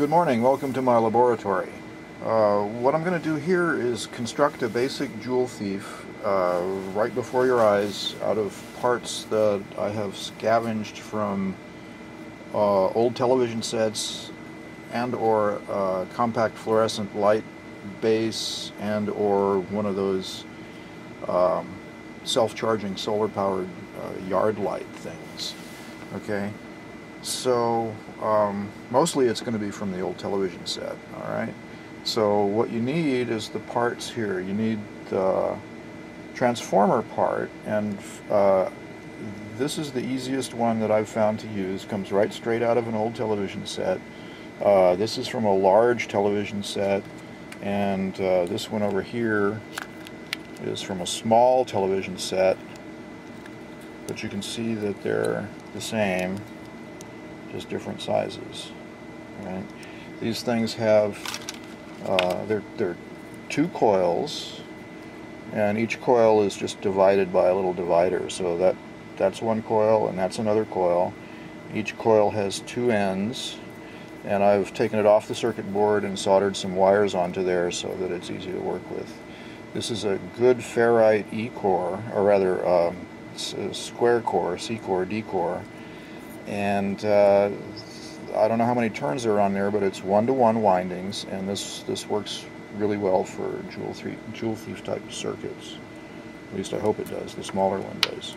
Good morning, welcome to my laboratory. Uh, what I'm going to do here is construct a basic Joule thief uh, right before your eyes out of parts that I have scavenged from uh, old television sets and or uh, compact fluorescent light base and or one of those um, self-charging solar powered uh, yard light things okay so um, mostly it's going to be from the old television set all right? So what you need is the parts here. You need the transformer part and uh, this is the easiest one that I've found to use. Comes right straight out of an old television set. Uh, this is from a large television set and uh, this one over here is from a small television set. But you can see that they're the same just different sizes right? These things have uh, they're, they're two coils and each coil is just divided by a little divider. So that that's one coil and that's another coil. Each coil has two ends and I've taken it off the circuit board and soldered some wires onto there so that it's easy to work with. This is a good ferrite E-core, or rather um, square core, C-core, D-core, and uh, I don't know how many turns there are on there, but it's one-to-one -one windings, and this this works really well for Joule, three, Joule thief type circuits. At least I hope it does. The smaller one does.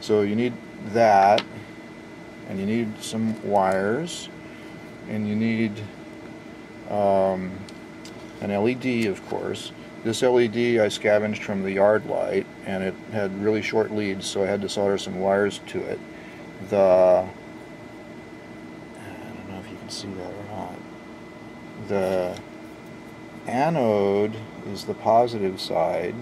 So you need that, and you need some wires and you need um, an LED of course this LED I scavenged from the yard light and it had really short leads so I had to solder some wires to it the I don't know if you can see that or not the anode is the positive side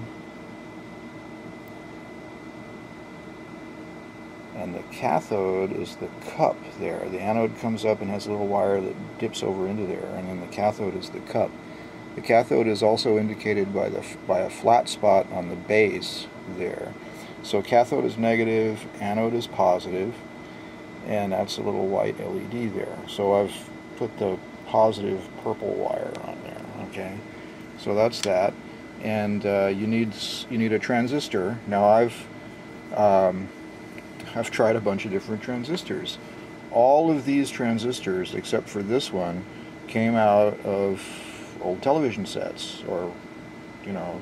and the cathode is the cup there. The anode comes up and has a little wire that dips over into there, and then the cathode is the cup. The cathode is also indicated by the by a flat spot on the base there. So cathode is negative, anode is positive, and that's a little white LED there. So I've put the positive purple wire on there. Okay, so that's that, and uh, you need you need a transistor. Now I've um, I've tried a bunch of different transistors. All of these transistors, except for this one, came out of old television sets or, you know,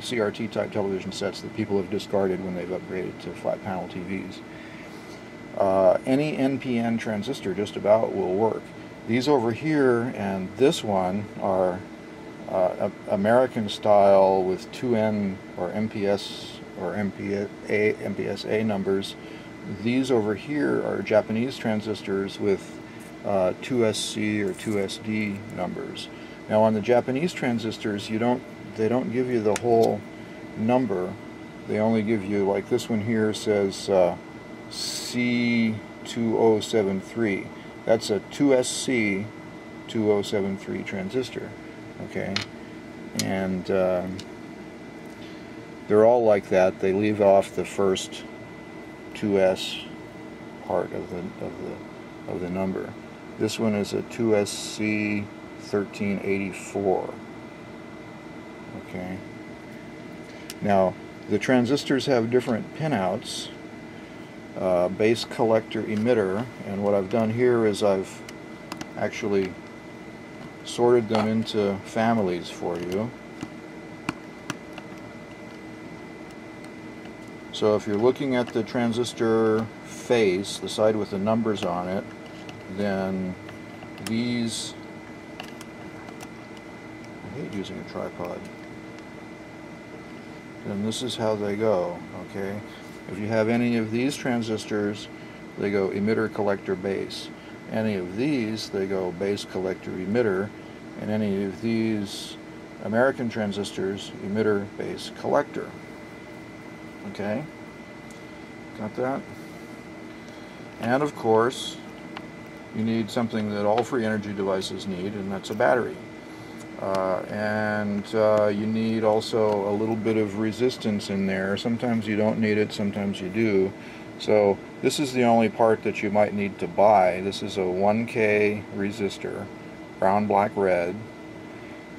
CRT type television sets that people have discarded when they've upgraded to flat panel TVs. Uh, any NPN transistor just about will work. These over here and this one are uh, American style with 2N or MPS or MPA, MPSA numbers these over here are Japanese transistors with uh, 2SC or 2SD numbers. Now on the Japanese transistors, you don't they don't give you the whole number. They only give you like this one here says uh, C2073. That's a 2SC 2073 transistor. Okay, and um, they're all like that. They leave off the first 2S part of the of the of the number. This one is a 2SC 1384. Okay. Now the transistors have different pinouts. Uh, base collector emitter and what I've done here is I've actually sorted them into families for you. So if you're looking at the transistor face, the side with the numbers on it, then these, I hate using a tripod, then this is how they go, okay? If you have any of these transistors, they go emitter, collector, base. Any of these, they go base, collector, emitter, and any of these American transistors, emitter, base, collector. Okay, got that? And of course, you need something that all free energy devices need, and that's a battery. Uh, and uh, you need also a little bit of resistance in there. Sometimes you don't need it, sometimes you do. So this is the only part that you might need to buy. This is a 1K resistor, brown, black, red.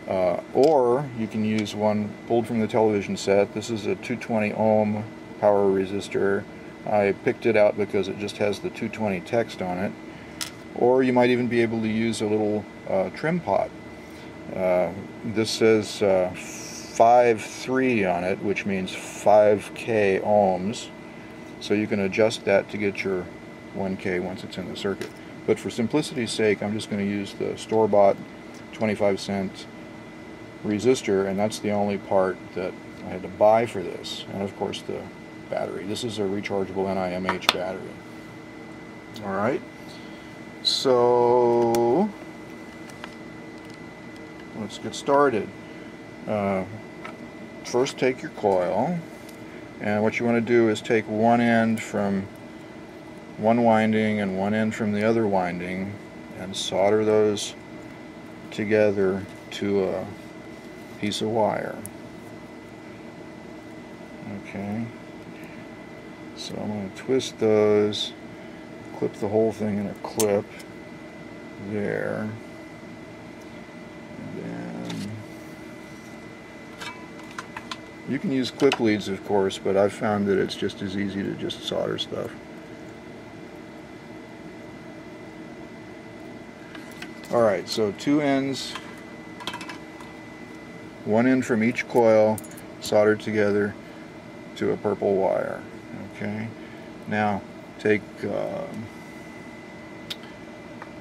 Uh, or you can use one pulled from the television set. This is a 220 ohm power resistor. I picked it out because it just has the 220 text on it. Or you might even be able to use a little uh, trim pot. Uh, this says uh, 5.3 on it, which means 5k ohms. So you can adjust that to get your 1k once it's in the circuit. But for simplicity's sake, I'm just going to use the store-bought 25 cent resistor, and that's the only part that I had to buy for this. And of course the battery. This is a rechargeable NIMH battery. Alright, so let's get started. Uh, first take your coil, and what you want to do is take one end from one winding and one end from the other winding and solder those together to a piece of wire. Okay, so I'm going to twist those, clip the whole thing in a clip there. And then you can use clip leads of course, but I've found that it's just as easy to just solder stuff. Alright, so two ends, one end from each coil soldered together to a purple wire. Okay, now take, uh,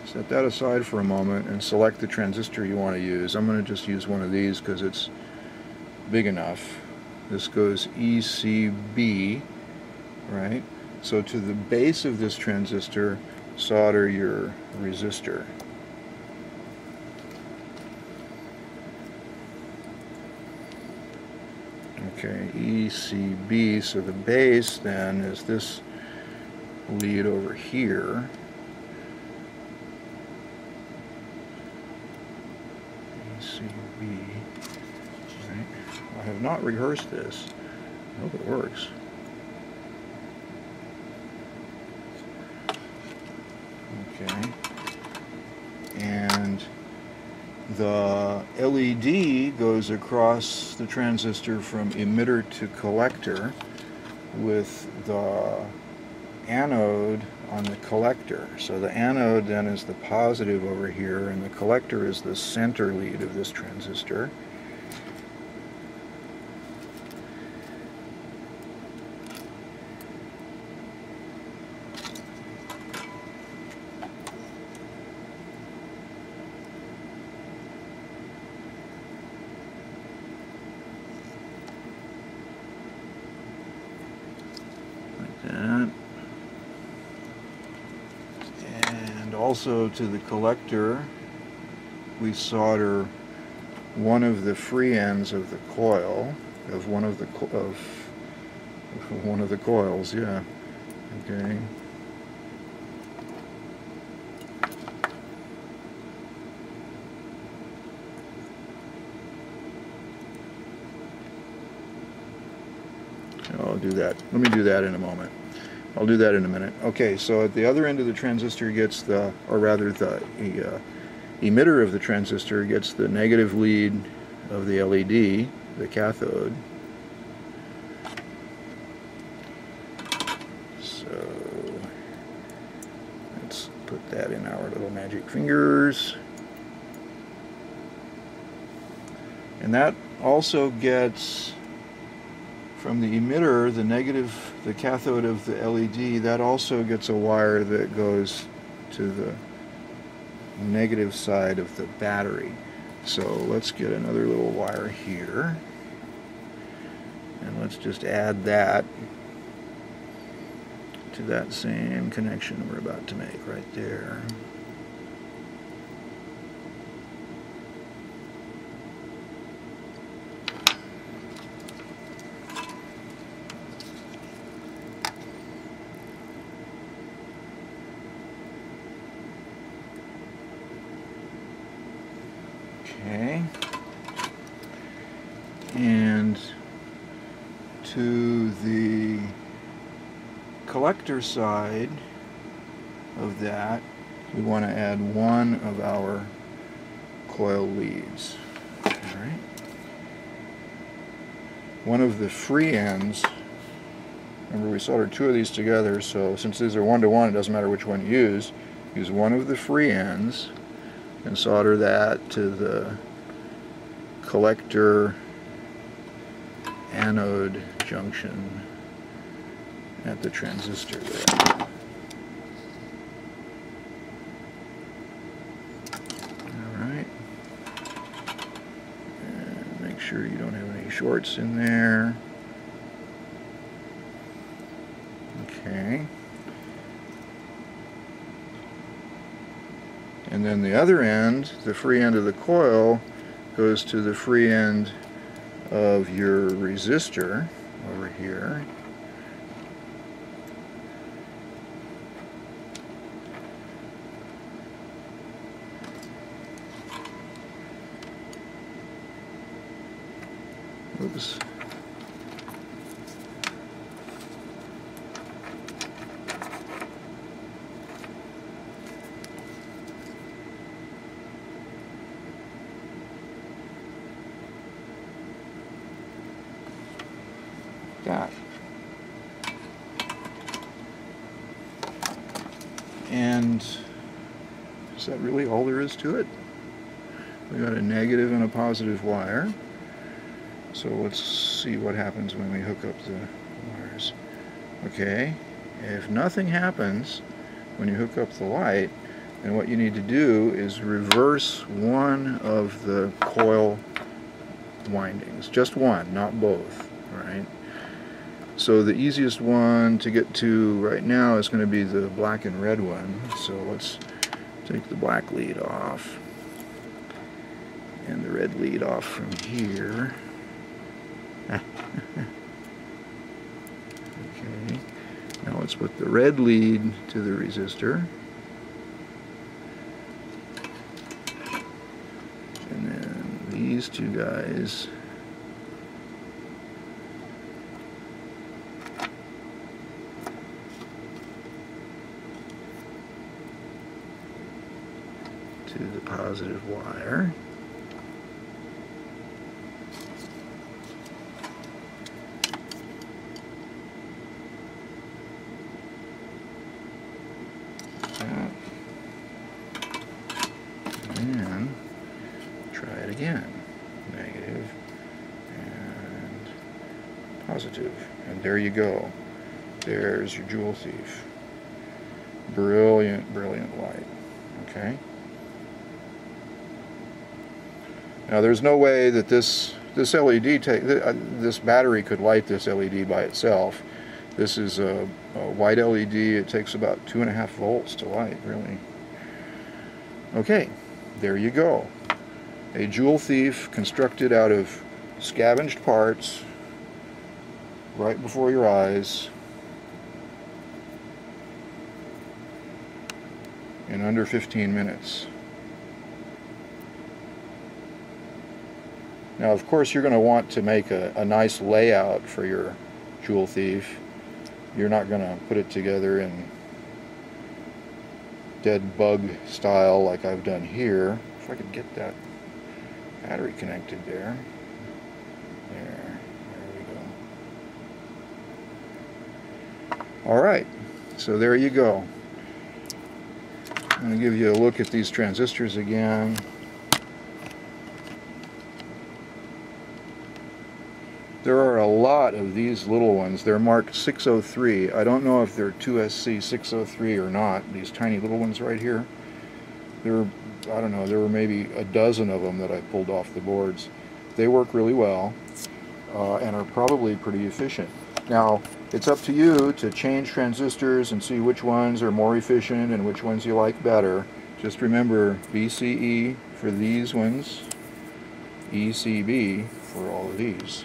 set that aside for a moment and select the transistor you want to use. I'm going to just use one of these because it's big enough. This goes ECB, right? So to the base of this transistor, solder your resistor. Okay, ECB, so the base then is this lead over here. ECB. Right. I have not rehearsed this. I hope it works. Okay. And the LED goes across the transistor from emitter to collector with the anode on the collector. So the anode then is the positive over here and the collector is the center lead of this transistor. that. And also to the collector, we solder one of the free ends of the coil of one of the of one of the coils. Yeah. Okay. I'll do that. Let me do that in a moment. I'll do that in a minute. Okay, so at the other end of the transistor gets the, or rather the uh, emitter of the transistor gets the negative lead of the LED, the cathode. So let's put that in our little magic fingers. And that also gets from the emitter, the negative, the cathode of the LED, that also gets a wire that goes to the negative side of the battery. So let's get another little wire here. And let's just add that to that same connection we're about to make right there. Okay. And to the collector side of that, we want to add one of our coil leads. All right. One of the free ends, remember we soldered two of these together, so since these are one-to-one, -one, it doesn't matter which one you use. Use one of the free ends and solder that to the collector anode junction at the transistor there. Alright. Make sure you don't have any shorts in there. Okay. And then the other end, the free end of the coil, goes to the free end of your resistor over here. Oops. And is that really all there is to it? We got a negative and a positive wire. So let's see what happens when we hook up the wires. Okay, if nothing happens when you hook up the light, then what you need to do is reverse one of the coil windings. Just one, not both, right? So the easiest one to get to right now is going to be the black and red one. So let's take the black lead off and the red lead off from here. okay, now let's put the red lead to the resistor. And then these two guys to the positive wire. And try it again. Negative and positive. And there you go. There's your Joule thief. Brilliant, brilliant light. Okay? Now there's no way that this this LED take uh, this battery could light this LED by itself. This is a, a white LED. It takes about two and a half volts to light, really. Okay, there you go. A Joule thief constructed out of scavenged parts right before your eyes in under 15 minutes. Now of course you're going to want to make a, a nice layout for your Joule thief. You're not going to put it together in dead bug style like I've done here. If I could get that battery connected there. There. There we go. Alright, so there you go. I'm going to give you a look at these transistors again. There are a lot of these little ones. They're marked 603. I don't know if they're 2SC 603 or not, these tiny little ones right here. There, I don't know, there were maybe a dozen of them that I pulled off the boards. They work really well uh, and are probably pretty efficient. Now, it's up to you to change transistors and see which ones are more efficient and which ones you like better. Just remember BCE for these ones, ECB for all of these.